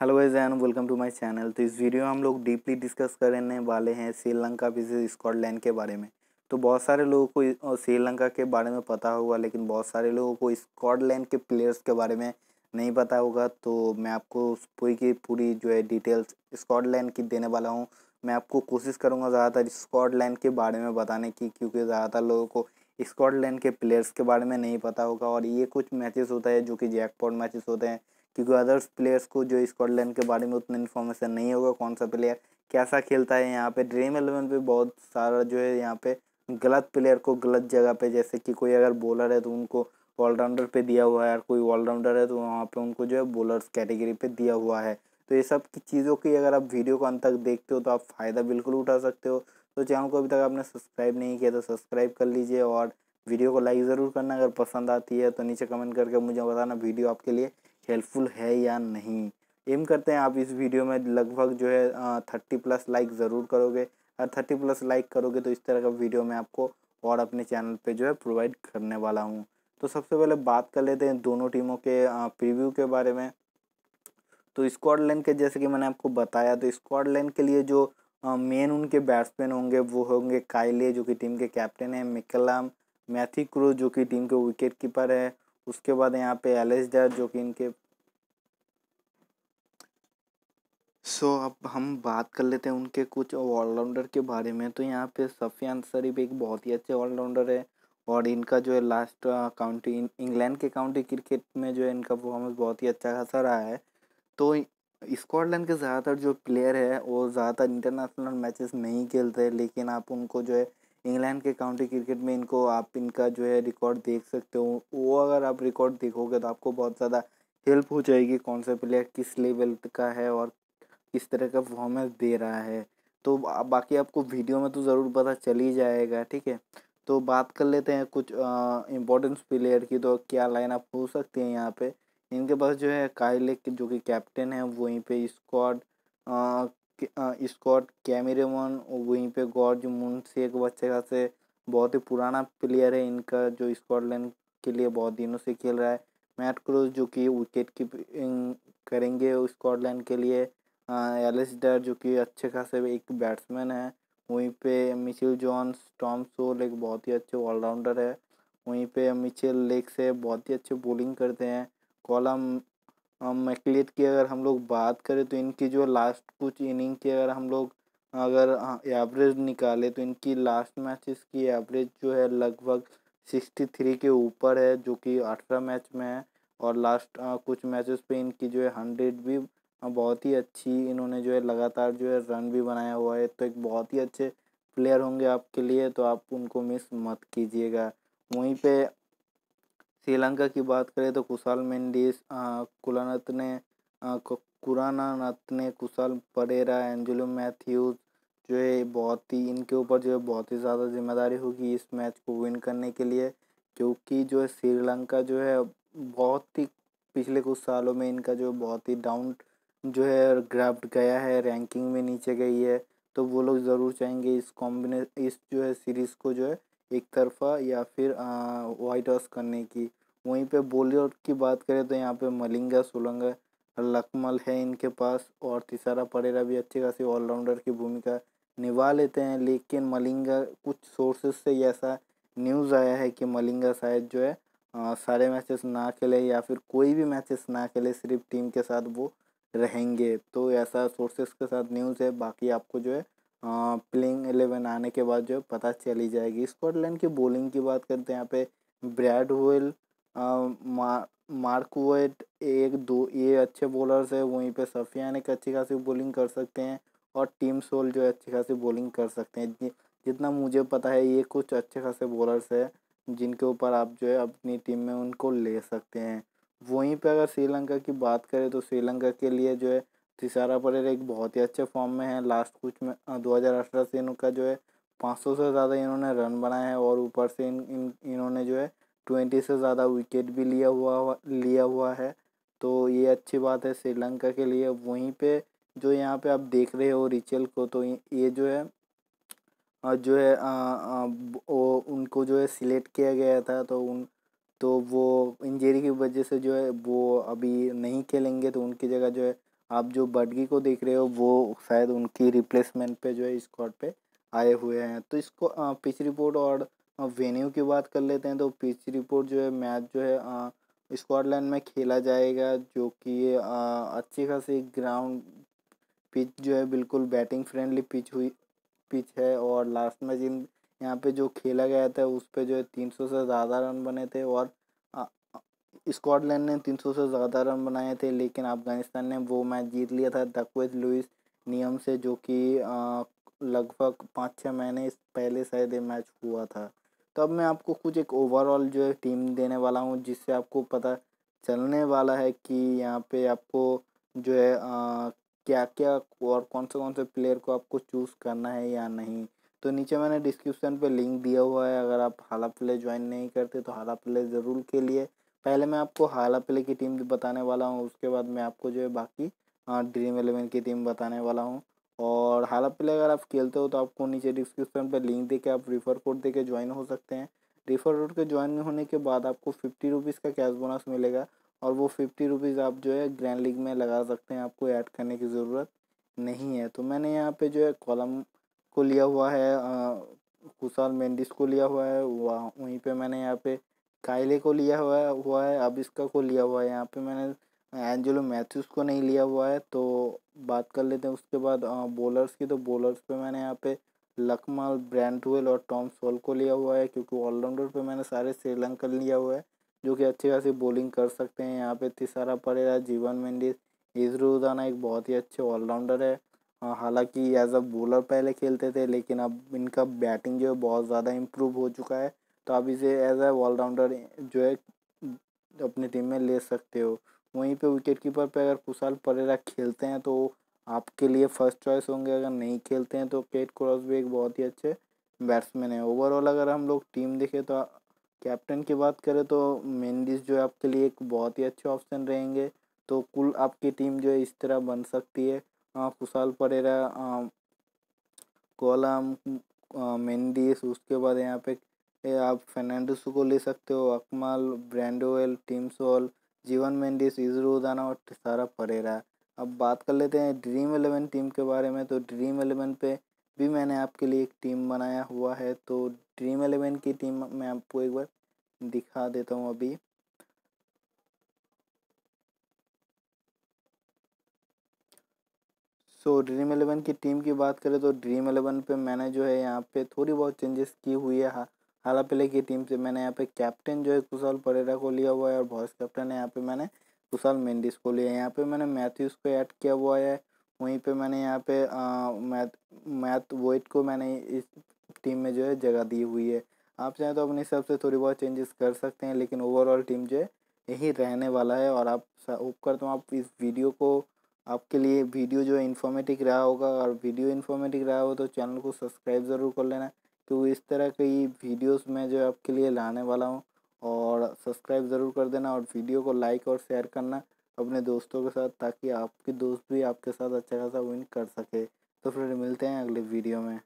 Hello guys and welcome to my channel तो इस video में हम लोग डीपली डिस्कस करने वाले हैं श्रीलंका विज़िट स्कॉटलैंड के बारे में। तो बहुत सारे लोगों को श्रीलंका के बारे में पता होगा, लेकिन बहुत सारे लोगों को स्कॉटलैंड के प्लेयर्स के बारे में नहीं पता होगा। तो मैं आपको पूरी की पूरी जो है डिटेल्स स्कॉटलैंड की देने वाला हूँ। मैं आपको कोशिश करूँगा ज़्यादातर स्कॉटलैंड के बारे में बताने की, क्योंकि ज़्यादातर लोगों को स्कॉटलैंड के प्लेयर्स के बारे में नहीं पता होगा। और ये कुछ मैचेस होता है जो कि जैकपॉट मैचेस होते हैं। क्योंकि अदर्स प्लेयर्स को जो स्कॉटलैंड के बारे में उतना इन्फॉर्मेशन नहीं होगा, कौन सा प्लेयर कैसा खेलता है यहाँ पे? ड्रीम एलेवन पे बहुत सारा जो है यहाँ पे गलत प्लेयर को गलत जगह पे, जैसे कि कोई अगर बॉलर है तो उनको ऑलराउंडर पे दिया हुआ है, और कोई ऑलराउंडर है तो वहाँ पे उनको जो है बॉलर्स कैटेगरी पे दिया हुआ है। तो ये सब की चीज़ों की अगर आप वीडियो को अंत तक देखते हो तो आप फ़ायदा बिल्कुल उठा सकते हो। तो चैनल को अभी तक आपने सब्सक्राइब नहीं किया तो सब्सक्राइब कर लीजिए, और वीडियो को लाइक ज़रूर करना अगर पसंद आती है तो नीचे कमेंट करके मुझे बताना वीडियो आपके लिए हेल्पफुल है या नहीं? एम करते हैं आप इस वीडियो में, लगभग जो है थर्टी प्लस लाइक ज़रूर करोगे। और थर्टी प्लस लाइक करोगे तो इस तरह का वीडियो मैं आपको और अपने चैनल पे जो है प्रोवाइड करने वाला हूँ। तो सबसे पहले बात कर लेते हैं दोनों टीमों के प्रीव्यू के बारे में। तो स्कॉटलैंड के, जैसे कि मैंने आपको बताया तो स्कॉटलैंड के लिए जो मेन उनके बैट्समैन होंगे, वो होंगे काइले, जो कि टीम के कैप्टन हैं, मिकलाम, मैथी क्रूज, जो कि टीम के विकेट कीपर है उसके बाद यहाँ पे एलेसडर जो कि इनके सो so, अब हम बात कर लेते हैं उनके कुछ ऑलराउंडर के बारे में। तो यहाँ पे सफ़ियान शरीफ एक बहुत ही अच्छे ऑलराउंडर है और इनका जो है लास्ट काउंटी इंग्लैंड के काउंटी क्रिकेट में जो है इनका परफॉर्मेंस बहुत ही अच्छा खासा रहा है। तो स्कॉटलैंड के ज़्यादातर जो प्लेयर है वो ज़्यादातर इंटरनेशनल मैचेस नहीं खेलते लेकिन आप उनको जो है इंग्लैंड के काउंटी क्रिकेट में इनको आप इनका जो है रिकॉर्ड देख सकते हो। वो अगर आप रिकॉर्ड देखोगे तो आपको बहुत ज़्यादा हेल्प हो जाएगी कौन सा प्लेयर किस लेवल का है और किस तरह का परफॉर्मेंस दे रहा है। तो बाकी आपको वीडियो में तो ज़रूर पता चल ही जाएगा, ठीक है? तो बात कर लेते हैं कुछ इम्पोर्टेंस प्लेयर की तो क्या लाइन आप हो सकती है यहाँ पे? इनके पास जो है काइलेक जो कि कैप्टन है, वहीं पे स्क्वाड स्कॉट कैमरेमन वहीं पे गॉर्ज मुंशी एक बच्चे का से बहुत ही पुराना प्लेयर है। इनका जो स्कॉटलैंड के लिए बहुत दिनों से खेल रहा है। मैट क्रूज जो कि विकेट कीपिंग करेंगे स्कॉटलैंड के लिए। एलिसडर जो कि अच्छे खासे एक बैट्समैन है। वहीं पे मिचेल जॉन्स टॉम सोल एक बहुत ही अच्छे ऑलराउंडर है। वहीं पे मिचेल लेग से बहुत ही अच्छे बॉलिंग करते हैं। कॉलम मैकलेट की अगर हम लोग बात करें तो इनकी जो लास्ट कुछ इनिंग की अगर हम लोग, अगर एवरेज निकाले तो इनकी लास्ट मैचेस की एवरेज जो है लगभग सिक्सटी थ्री के ऊपर है, जो कि अठारह मैच में है। और लास्ट कुछ मैचेस पे इनकी जो है हंड्रेड भी बहुत ही अच्छी इन्होंने जो है लगातार जो है रन भी बनाया हुआ है। तो एक बहुत ही अच्छे प्लेयर होंगे आपके लिए तो आप उनको मिस मत कीजिएगा। वहीं पे श्रीलंका की बात करें तो कुशाल मेंडिस कुलानत ने कुरानानत ने कुशाल परेरा, एंजुलो मैथ्यूज, जो है बहुत ही इनके ऊपर जो है बहुत ही ज़्यादा ज़िम्मेदारी होगी इस मैच को विन करने के लिए, क्योंकि जो है श्रीलंका जो है बहुत ही पिछले कुछ सालों में इनका जो बहुत ही डाउन जो है ग्राफ्ट गया है, रैंकिंग में नीचे गई है तो वो लोग ज़रूर चाहेंगे इस कॉम्बिने, इस जो है सीरीज़ को जो है एक तरफा या फिर वाइट हाउस करने की। वहीं पे बॉलीवुड की बात करें तो यहाँ पे मलिंगा सोलंगा लकमल है इनके पास और तिसारा परेरा भी अच्छी खासी ऑलराउंडर की भूमिका निभा लेते हैं। लेकिन मलिंगा कुछ सोर्सेज से ऐसा न्यूज़ आया है कि मलिंगा शायद जो है आ, सारे मैचेस ना खेले या फिर कोई भी मैचेस ना खेले सिर्फ़ टीम के साथ वो रहेंगे। तो ऐसा सोर्सेस के साथ न्यूज़ है बाकी आपको जो है प्लेइंग एलेवन आने के बाद जो है पता चली जाएगी। स्कॉटलैंड की बॉलिंग की बात करते हैं यहाँ पे। ब्रैड होल मार्क वेट एक, दो, ये अच्छे बॉलर्स है। वहीं पे सफियान एक अच्छी खासी बॉलिंग कर सकते हैं और टीम सोल जो है अच्छी खासी बॉलिंग कर सकते हैं। जितना मुझे पता है ये कुछ अच्छे खासे बॉलर्स है जिनके ऊपर आप जो है अपनी टीम में उनको ले सकते हैं। वहीं पे अगर श्रीलंका की बात करें तो श्रीलंका के लिए जो है तिसारा परेर एक बहुत ही अच्छे फॉर्म में है। लास्ट कुछ में दो हज़ार अठारह से इनका जो है पाँच सौ से ज़्यादा इन्होंने रन बनाए हैं और ऊपर से इन, इन इन्होंने जो है ट्वेंटी से ज़्यादा विकेट भी लिया हुआ लिया हुआ है। तो ये अच्छी बात है श्रीलंका के लिए। वहीं पे जो यहाँ पे आप देख रहे हो रिचल को तो ये जो है जो है आ, आ, वो उनको जो है सिलेक्ट किया गया था तो उन तो वो इंजरी की वजह से जो है वो अभी नहीं खेलेंगे तो उनकी जगह जो है आप जो बडगी को देख रहे हो, वो शायद उनकी रिप्लेसमेंट पे जो है स्क्वाड पे आए हुए हैं। तो इसको पिच रिपोर्ट और वेन्यू की बात कर लेते हैं तो पिच रिपोर्ट जो है मैच जो है स्कॉटलैंड में खेला जाएगा, जो कि अच्छी खासी ग्राउंड पिच जो है बिल्कुल बैटिंग फ्रेंडली पिच हुई पिच है और लास्ट में जिन यहाँ पे जो खेला गया था, उस पर जो है तीन सौ से ज़्यादा रन बने थे और स्कॉटलैंड ने तीन सौ से ज़्यादा रन बनाए थे लेकिन अफ़गानिस्तान ने वो मैच जीत लिया था। दकवेज लुइस नियम से जो कि लगभग पाँच छः महीने पहले शायद ये मैच हुआ था। तो अब मैं आपको कुछ एक ओवरऑल जो है टीम देने वाला हूँ जिससे आपको पता चलने वाला है कि यहाँ पे आपको जो है आ, क्या क्या और कौन से कौन से प्लेयर को आपको चूज़ करना है या नहीं। तो नीचे मैंने डिस्क्रिप्शन पे लिंक दिया हुआ है अगर आप हाला प्ले ज्वाइन नहीं करते तो हाला प्ले ज़रूर के लिए। पहले मैं आपको हाला प्ले की टीम बताने वाला हूँ, उसके बाद मैं आपको जो है बाकी ड्रीम एलेवन की टीम बताने वाला हूँ। और हाला प्ले अगर आप खेलते हो तो आपको नीचे डिस्क्रिप्शन पर लिंक दे के आप रिफ़र कोड दे के ज्वाइन हो सकते हैं। रिफ़र कोड के ज्वाइन होने के बाद आपको फिफ्टी रुपीज़ का कैश बोनस मिलेगा और वो फिफ्टी रुपीज़ आप जो है ग्रैंड लीग में लगा सकते हैं, आपको ऐड करने की ज़रूरत नहीं है। तो मैंने यहाँ पे जो है कॉलम को लिया हुआ है कुशाल मेंडिस को लिया हुआ है, वहाँ, वहीं पे मैंने यहाँ पे कायले को लिया हुआ हुआ है, अब इसका को लिया हुआ है। यहाँ पे मैंने, एंजेलो मैथ्यूज को नहीं लिया हुआ है तो बात कर लेते हैं उसके बाद बॉलर्स की। तो बॉलर्स पे मैंने यहाँ पे लकमाल ब्रैंडवेल और टॉम सोल को लिया हुआ है, क्योंकि ऑलराउंडर पे मैंने सारे श्रीलंकन लिया हुआ है, जो कि अच्छी खासी बॉलिंग कर सकते हैं। यहाँ पे तिसारा पड़ेगा जीवन मेंडिस इजरुदाना एक बहुत ही अच्छे ऑलराउंडर है। हालाँकि एज अ बॉलर पहले खेलते थे, लेकिन अब इनका बैटिंग जो है बहुत ज़्यादा इम्प्रूव हो चुका है। तो आप इसे एज ए ऑलराउंडर जो है, अपनी टीम में ले सकते हो। वहीं पे विकेट कीपर पे अगर कुशाल परेरा खेलते हैं तो आपके लिए फ़र्स्ट चॉइस होंगे। अगर नहीं खेलते हैं तो केट क्रॉस भी एक बहुत ही अच्छे बैट्समैन है। ओवरऑल अगर हम लोग टीम देखें तो कैप्टन की बात करें तो मेंडिस जो है, आपके लिए एक बहुत ही अच्छे ऑप्शन रहेंगे। तो कुल आपकी टीम जो है, इस तरह बन सकती है। कुशाल परेरा कोलम मेंडिस उसके बाद यहाँ पे आप फर्नांडिस को ले सकते हो, अकमल ब्रांडोएल टीम सोल जीवन मेंडिस इजरुदाना और सारा परेरा अब बात कर लेते हैं ड्रीम एलेवन टीम के बारे में। तो ड्रीम एलेवन पे भी मैंने आपके लिए एक टीम बनाया हुआ है। तो ड्रीम एलेवन की टीम मैं आपको एक बार दिखा देता हूँ अभी। सो ड्रीम एलेवन की टीम की बात करें तो ड्रीम एलेवन पे मैंने जो है यहाँ पे थोड़ी बहुत चेंजेस की हुई है। हाला प्ले की टीम से मैंने यहाँ पे कैप्टन जो है कुशाल परेरा को लिया हुआ है और वॉइस कैप्टन है यहाँ पे मैंने कुशाल मेंडिस को लिया है। यहाँ पे मैंने मैथ्यूज को ऐड किया हुआ है। वहीं पे मैंने यहाँ पे मैथ मैथ वोइट को मैंने इस टीम में जो है जगह दी हुई है। आप चाहें तो अपने हिसाब से थोड़ी बहुत चेंजेस कर सकते हैं, लेकिन ओवरऑल टीम जो है यही रहने वाला है और आप होप करता हूँ आप इस वीडियो को आपके लिए वीडियो जो है इन्फॉर्मेटिव रहा होगा। और वीडियो इन्फॉर्मेटिव रहा हो तो चैनल को सब्सक्राइब ज़रूर कर लेना। तो इस तरह की वीडियोस मैं जो आपके लिए लाने वाला हूँ। और सब्सक्राइब ज़रूर कर देना और वीडियो को लाइक और शेयर करना अपने दोस्तों के साथ ताकि आपके दोस्त भी आपके साथ अच्छा खासा विन कर सके। तो फिर मिलते हैं अगले वीडियो में।